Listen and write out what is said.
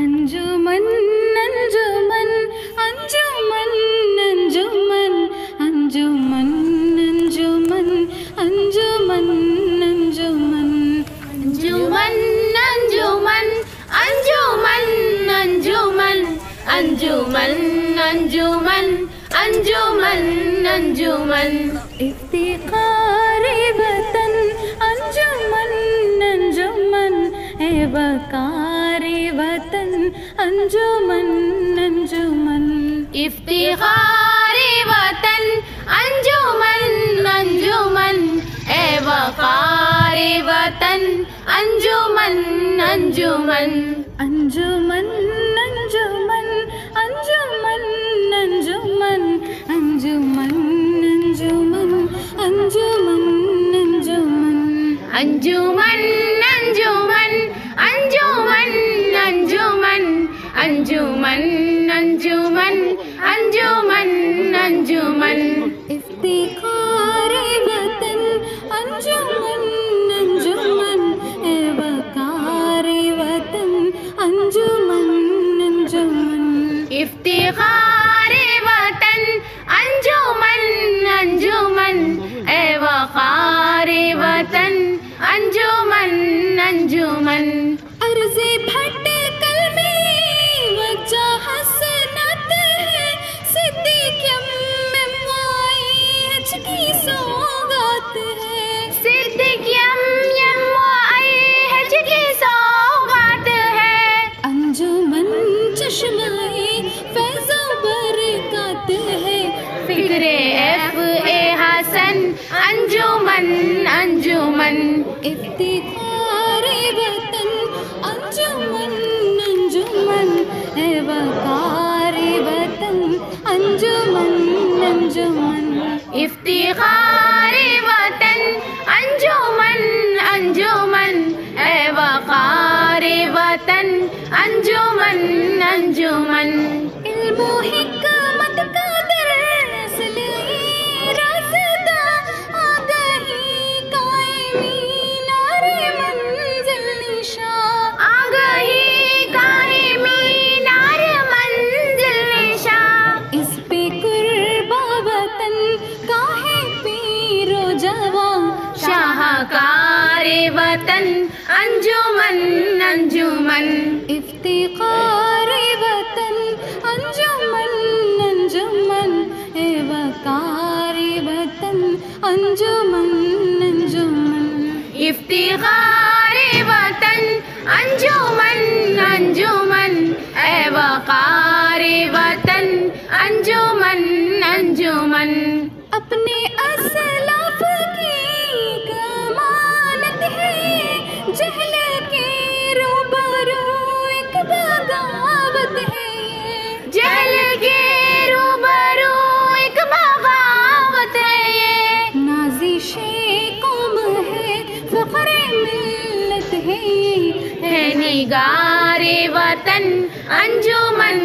അഞ്ചുമൻ അഞ്ചുമൻ അഞ്ചുമൻ അഞ്ചുമൻ അഞ്ചുമൻ അഞ്ചുമൻ അഞ്ചുമൻ അഞ്ചുമൻ അഞ്ചുമൻ അഞ്ചുമൻ അഞ്ചുമൻ അഞ്ചുമൻ അഞ്ചുമൻ അഞ്ചുമൻ അഞ്ചുമൻ അഞ്ചുമൻ ഇത്തിഖാരിബതൻ അഞ്ചുമൻ അഞ്ചുമൻ ഏവകാ अंजुमन अंजुमन इफ्तिखार वतन अंजुमन अंजुमन ए वकार वतन अंजुमन अंजुमन अंजुमन अंजुमन अंजुमन अंजुमन अंजुमन अंजुमन अंजुमन अंजुमन अंजुमन anjuman anjuman anjuman anjuman iftikare vatan anjuman anjuman evakare vatan anjuman anjuman iftikare चश्माए फैज़ो बरकत है। फ़िक्र एफ़ ए हसन अंजुमन अंजुमन। इफ्तिखार वतन अंजुमन अंजुमन। ए वकार वतन अंजुमन अंजुमन। इफ्तिखार वतन अंजुमन अंजुमन। ए वकार वतन अंजुमन। अंजुमन का लिए रास्ता आगही कायमी नारे मंजिल निशा आ गई मंजिल निशा वतन काहे पीरो जवा शाहकार वतन अंजुमन أنجما افتقار بطن أنجما أنجما إبقار بطن أنجما أنجما افتقار بطن أنجما أنجما إبقار بطن أنجما أنجما अपने असलाफ निगार वतन अंजुमन